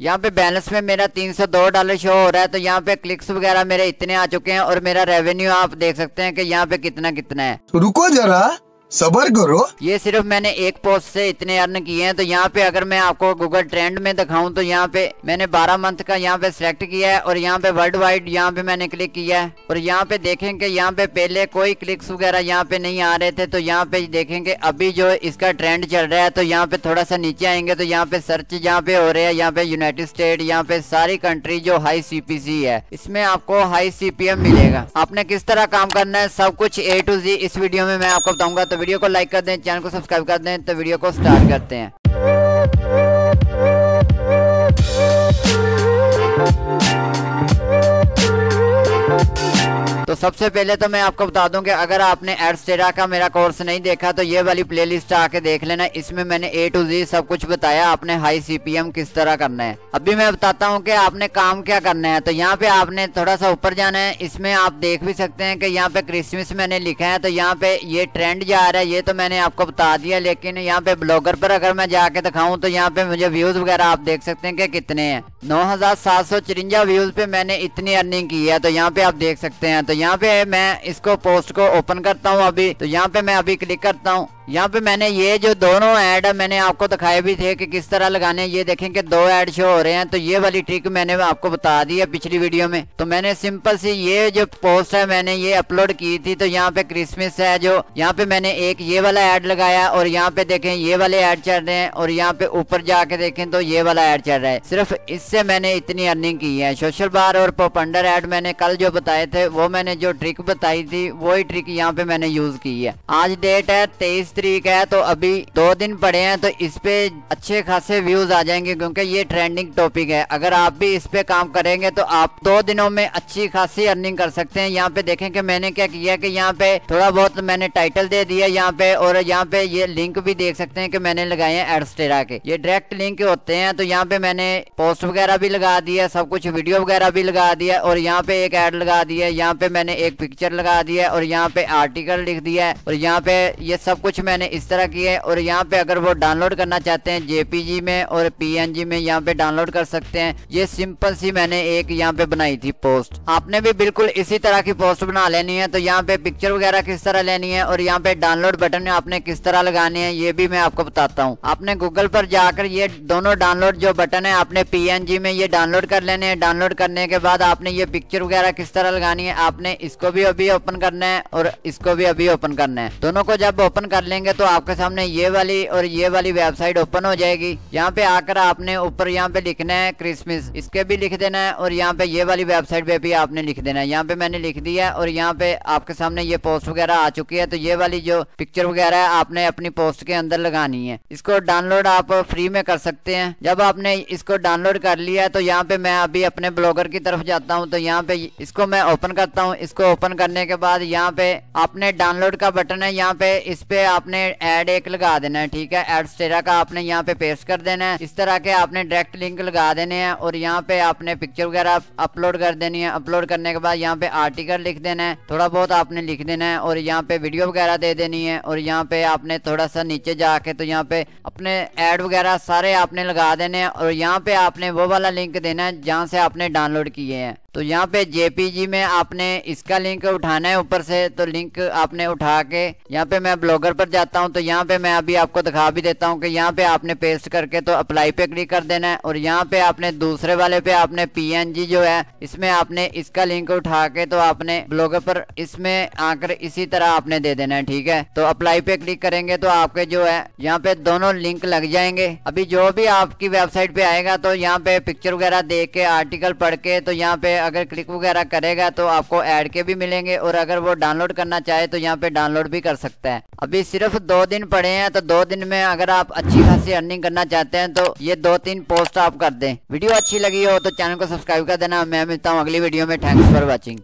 यहाँ पे बैलेंस में मेरा 302 डॉलर शो हो रहा है तो यहाँ पे क्लिक्स वगैरह मेरे इतने आ चुके हैं और मेरा रेवेन्यू आप देख सकते हैं कि यहाँ पे कितना कितना है। रुको जरा। सबर करो ये सिर्फ़ मैंने एक पोस्ट से इतने अर्न किए हैं तो यहाँ पे अगर मैं आपको गूगल ट्रेंड में दिखाऊँ तो यहाँ पे मैंने 12 मंथ का यहाँ पे सिलेक्ट किया है और यहाँ पे वर्ल्ड वाइड यहाँ पे मैंने क्लिक किया है और यहाँ पे देखेंगे यहाँ पे पहले कोई क्लिक्स वगैरह यहाँ पे नहीं आ रहे थे तो यहाँ पे देखेंगे अभी जो इसका ट्रेंड चल रहा है तो यहाँ पे थोड़ा सा नीचे आएँगे तो यहाँ पे सर्च यहाँ पे हो रहे हैं यहाँ पे यूनाइटेड स्टेट यहाँ पे सारी कंट्री जो हाई सीपीसी है इसमें आपको हाई सीपीएम मिलेगा आपने किस तरह काम करना है सब कुछ ए टू जी इस वीडियो में मैं आपको बताऊँगा तो वीडियो को लाइक कर दें, चैनल को सब्सक्राइब कर दें तो वीडियो को स्टार्ट करते हैं। सबसे पहले तो मैं आपको बता दूँ कि अगर आपने एडस्टेरा का मेरा कोर्स नहीं देखा तो ये वाली प्लेलिस्ट आके देख लेना। इसमें मैंने ए टू जी सब कुछ बताया, आपने हाई सीपीएम किस तरह करना है। अभी मैं बताता हूँ कि आपने काम क्या करना है। तो यहाँ पे आपने थोड़ा सा ऊपर जाना है। इसमें आप देख भी सकते हैं कि यहाँ पे क्रिसमस मैंने लिखा है तो यहाँ पे ये ट्रेंड जा रहा है। ये तो मैंने आपको बता दिया, लेकिन यहाँ पे ब्लॉगर पर अगर मैं जाके दिखाऊँ तो यहाँ पे मुझे व्यूज़ वगैरह आप देख सकते हैं कि कितने हैं। नौ व्यूज़ पे मैंने इतनी अर्निंग की है तो यहाँ पे आप देख सकते हैं। तो यहाँ पे मैं इसको पोस्ट को ओपन करता हूँ अभी। तो यहाँ पे मैं अभी क्लिक करता हूँ। यहाँ पे मैंने ये जो दोनों ऐड मैंने आपको दिखाए भी थे कि किस तरह लगाने ये देखें कि दो ऐड शो हो रहे हैं। तो ये वाली ट्रिक मैंने आपको बता दी है पिछली वीडियो में। तो मैंने सिंपल सी ये जो पोस्ट है मैंने ये अपलोड की थी। तो यहाँ पे क्रिसमस है जो। यहाँ पे मैंने एक ये वाला ऐड लगाया और यहाँ पे देखें ये वाले ऐड चल रहे हैं और यहाँ पे ऊपर जाके देखें तो ये वाला ऐड चल रहा है। सिर्फ़ इससे मैंने इतनी अर्निंग की है। सोशल बार और पोपंडर ऐड मैंने कल जो बताए थे, वो मैंने जो ट्रिक बताई थी, वही ट्रिक यहाँ पे मैंने यूज़ की है। आज डेट है, तेईस तारीख है तो अभी दो दिन पड़े हैं तो इस पे अच्छे खासे व्यूज़ आ जाएँगे, क्योंकि ये ट्रेंडिंग टॉपिक है। अगर आप भी इस पे काम करेंगे तो आप दो दिनों में अच्छी खासी अर्निंग कर सकते हैं। यहाँ पे देखें कि मैंने क्या किया कि यहाँ पे थोड़ा बहुत मैंने टाइटल दे दिया यहाँ पे, और यहाँ पे ये लिंक भी देख सकते हैं कि मैंने लगाए हैं एडस्टेरा के। ये डायरेक्ट लिंक होते हैं तो यहाँ पे मैंने पोस्ट वगैरह भी लगा दिया, सब कुछ वीडियो वगैरह भी लगा दिया, और यहाँ पे एक एड लगा दिया, यहाँ पे मैंने एक पिक्चर लगा दिया और यहाँ पे आर्टिकल लिख दिया है और यहाँ पे ये सब कुछ मैंने इस तरह की है और यहाँ पे अगर वो डाउनलोड करना चाहते हैं जेपीजी में और पीएनजी में यहाँ पे डाउनलोड कर सकते हैं। ये सिंपल सी मैंने एक यहाँ पे बनाई थी पोस्ट आपने भी बिल्कुल इसी तरह की पोस्ट बना लेनी है तो यहाँ पे पिक्चर वगैरह किस तरह लेनी है और यहाँ पे डाउनलोड बटन आपने किस तरह लगाने हैं, ये भी मैं आपको बताता हूँ। आपने गूगल पर जाकर ये दोनों डाउनलोड जो बटन है, आपने पीएनजी में ये डाउनलोड कर लेने हैं। डाउनलोड करने के बाद आपने ये पिक्चर वगैरह किस तरह लगानी है, आपने इसको भी अभी ओपन करना है और इसको भी अभी ओपन करना है। दोनों को जब ओपन कर लेंगे तो आपके सामने ये वाली और ये वाली वेबसाइट ओपन हो जाएगी। यहाँ पे आकर आपने ऊपर यहाँ पे लिखना है क्रिसमस इसके भी लिख देना है और यहाँ पे ये वाली वेबसाइट पे भी आपने लिख देना है। यहाँ पे मैंने लिख दिया है और यहाँ पे आपके सामने ये पोस्ट वगैरह आ चुकी है। तो ये वाली जो पिक्चर वगैरह है, आपने अपनी पोस्ट के अंदर लगानी है। इसको डाउनलोड आप फ्री में कर सकते हैं। जब आपने इसको डाउनलोड कर लिया है तो यहाँ पे मैं अभी अपने ब्लॉगर की तरफ़ जाता हूँ। तो यहाँ पे इसको मैं ओपन करता हूँ। इसको ओपन करने के बाद यहाँ पे आपने डाउनलोड का बटन है, यहाँ पे इस पे आपने एड एक लगा देना है, ठीक है? एड स्टेरा का आपने यहाँ पे पेस्ट कर देना है। इस तरह के आपने डायरेक्ट लिंक लगा देने हैं और यहाँ पे आपने पिक्चर वगैरह अपलोड कर देनी है। अपलोड करने के बाद यहाँ पे आर्टिकल लिख देना है। थोड़ा बहुत आपने लिख देना है और यहाँ पे वीडियो वगैरह दे देनी है और यहाँ पे आपने थोड़ा सा नीचे जाके तो यहाँ पे अपने एड वगैरह सारे आपने लगा देने हैं और यहाँ पे आपने वो वाला लिंक देना है जहाँ से आपने डाउनलोड किए हैं। तो यहाँ पे जेपीजी में आपने इसका लिंक उठाना है ऊपर से तो लिंक आपने उठा के यहाँ पे मैं ब्लॉगर पर जाता हूँ तो यहाँ पे मैं अभी आपको दिखा भी देता हूँ कि यहाँ पे आपने पेस्ट करके तो अप्लाई पे क्लिक कर देना है और यहाँ पे आपने दूसरे वाले पे आपने पीएनजी जो है, इसमें आपने इसका लिंक उठा के तो आपने ब्लॉगर पर इसमें आकर इसी तरह आपने दे देना है, ठीक है? तो अप्लाई पे क्लिक करेंगे तो आपके जो है, यहाँ पे दोनों लिंक लग जाएँगे। अभी जो भी आपकी वेबसाइट पे आएगा तो यहाँ पे पिक्चर वगैरह देख के आर्टिकल पढ़ के तो यहाँ पे अगर क्लिक वगैरह करेगा तो आपको ऐड के भी मिलेंगे और अगर वो डाउनलोड करना चाहे तो यहाँ पे डाउनलोड भी कर सकता है। अभी सिर्फ़ दो दिन पड़े हैं तो दो दिन में अगर आप अच्छी खासी अर्निंग करना चाहते हैं तो ये दो तीन पोस्ट आप कर दें। वीडियो अच्छी लगी हो तो चैनल को सब्सक्राइब कर देना। मैं मिलता हूँ अगली वीडियो में। Thanks for watching